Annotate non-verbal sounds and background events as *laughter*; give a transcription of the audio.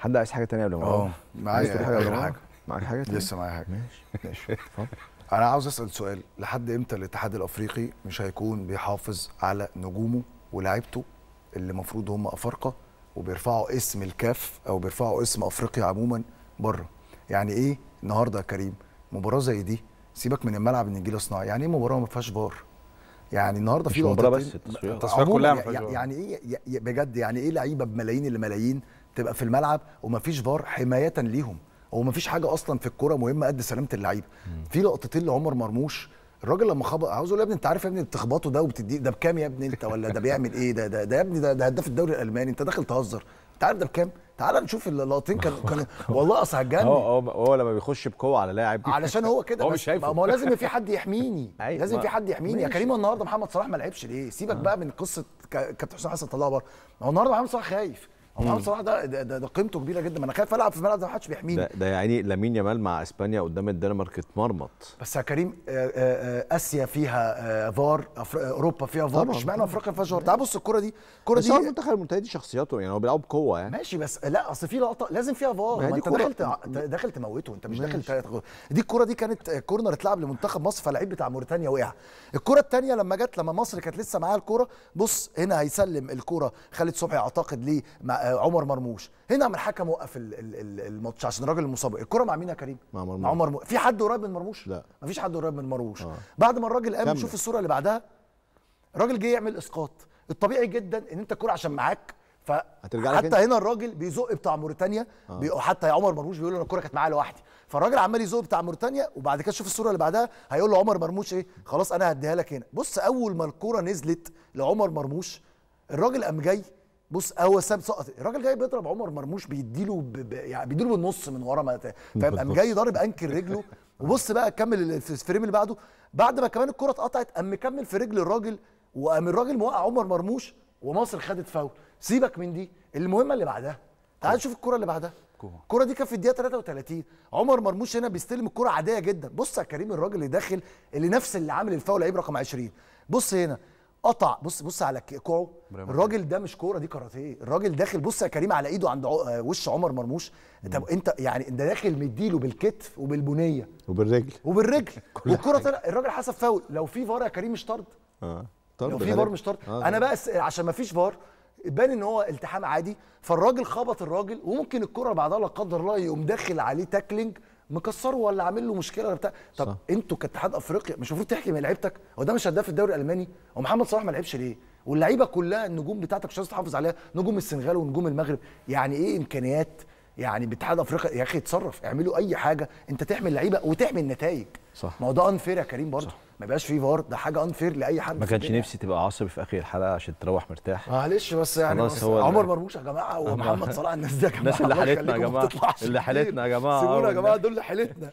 حد عايز حاجة تانية قبل ما آه؟ معايا. حاجة قبل؟ حاجة. معاك حاجة تانية؟ لسه معايا حاجة. ماشي. ماشي. *laughs* اتفضل. أنا عاوز أسأل سؤال. لحد إمتى الاتحاد الأفريقي مش هيكون بيحافظ على نجومه ولاعيبته اللي المفروض هم أفارقة وبيرفعوا اسم الكاف أو بيرفعوا اسم أفريقيا عموما بره؟ يعني إيه النهارده يا كريم؟ مباراة زي دي سيبك من الملعب إن صناعي يعني إيه مباراة ما فيهاش فار؟ يعني النهارده مش في مباراة لقطتين- بس، عموماً كلها ما يع- فيهاش يع- فار. يعني إيه بجد يعني إيه لعيبة بملايين الملايين تبقى في الملعب ومفيش فار حماية ليهم. هو مفيش حاجة أصلا في الكورة مهمة قد سلامة اللعيبه في لقطتين لعمر مرموش. الراجل لما خبط عاوز أقول يا ابني أنت عارف يا ابني بتخبطه ده وبتديه ده بكام يا ابني أنت ولا ده بيعمل إيه؟ ده ده, ده يا ابني ده, ده هداف الدوري الألماني. أنت داخل تهزر. أنت عارف ده بكام؟ تعال نشوف اللقطتين. كان *laughs* كان والله اصل هتجنن هو هو لما بيخش بقوة على لاعب. علشان هو كده *laughs* هو مش شايفه. ما هو لازم في حد يحميني. *laughs* أيوة، لازم في حد يحميني. يا. كريم النهارده محمد صلاح ما لعبش ليه؟ سيبك بقى من قصة كابتن حسام حسن طلعه بره ما هو النهارده محمد صلاح خايف. هو محمد صلاح ده ده, ده, ده قيمته كبيرة جدا. ما أنا خايف ألعب في الملعب ده ما حدش بيحميني. ده, ده يعني لامين يامال مع إسبانيا قدام الدنمارك اتمرمط. بس يا كريم آه، آه، آسيا فيها فار أوروبا فيها فار. اشمعنى أفريقيا ما فيهاش فار تعال بص الكره دي. الكره بس هو دي المنتخب المنتهي دي شخصياته يعني هو بيلعب بقوه يعني. ماشي بس لا أصل في لقطة لازم فيها فار. ما دي أنت داخل داخل تموته. أنت مش داخل. دي الكره دي كانت corner اتلعب لمنتخب مصر فاللعيب بتاع موريتانيا وقع. الكره الثانية لما جت لما مصر كانت لسه معاها الكره بص هنا هيسلم الكره خالد صبحي أعتقد ليه عمر مرموش هنا من الحكم وقف ال- ال- ال- الماتش عشان الراجل المصاب الكرة مع مين يا كريم مع مرموش. مع عمر مرموش. في حد قريب من مرموش لا. مفيش حد قريب من مرموش آه. بعد ما الراجل قام. شوف الصورة اللي بعدها الراجل جه يعمل إسقاط الطبيعي جدا إن أنت الكرة عشان معاك ف هترجع حتى. هنا الراجل بيزق بتاع موريتانيا آه. حتى يا عمر مرموش بيقول له أنا الكرة كانت معايا لوحدي فالراجل عمال يزق بتاع موريتانيا وبعد كده شوف الصورة اللي بعدها هيقول له عمر مرموش إيه خلاص أنا هديها لك هنا بص أول ما الكرة نزلت لعمر مرموش الراجل قام جاي بص هو ساب سقط. الراجل جاي بيضرب عمر مرموش بيديله ب... ب... يعني بيديله بالنص من ورا ما فاهم؟ قام جاي ضارب أنكل رجله. *laughs* وبص بقى كمل في الفريم اللي بعده. بعد ما كمان الكرة اتقطعت قام مكمل في رجل الراجل وقام الراجل موقع عمر مرموش ومصر خدت فاول. سيبك من دي. المهمة اللي بعدها. تعال نشوف الكرة اللي بعدها. الكرة دي كانت في الدقيقة 33 عمر مرموش هنا بيستلم الكرة عادية جدا. بص يا كريم الراجل اللي داخل اللي نفس اللي عامل الفاول لعيب رقم 20 بص هنا. قطع. بص بص على كوعه الراجل ده مش كورة دي كاراتيه. الراجل داخل بص يا كريم على ايده عند وش عمر مرموش. طب انت يعني انت داخل مديله بالكتف وبالبنية. وبالرجل. وبالرجل. *laughs* والكرة طلع الراجل حسب فاول. لو في فار يا كريم مش طرد. آه. لو في فار مش طرد. آه أنا بقى عشان ما فيش فار بان إن هو التحام عادي. فالراجل خبط الراجل وممكن الكرة بعدها لا قدر الله يقوم داخل عليه tackling. مكسره ولا عامل له مشكلة ولا بتاع؟ طب صح. أنتوا كاتحاد افريقيا مش المفروض تحكي من لعيبتك؟ هو ده مش هداف الدوري الألماني؟ هو محمد صلاح ما لعبش ليه؟ واللعيبة كلها النجوم بتاعتك مش عايز تحافظ عليها نجوم السنغال ونجوم المغرب. يعني إيه إمكانيات يعني باتحاد افريقيا يا أخي اتصرف اعملوا أي حاجة أنت تحمي اللعيبه وتحمي النتائج صح. ما هو ده unfair يا كريم برضه. ما يبقاش فيه فار ده حاجة unfair لأي حد ما كانش. نفسي تبقى عصبي في آخر الحلقة عشان تروح مرتاح معلش بس يعني بس هو عمر مرموش يا جماعة ومحمد صلاح الناس دي يا جماعة الناس اللي حالتنا يا. تطلعش اللي. حالتنا يا جماعة. سيبونا يا جماعة. دول اللي حالتنا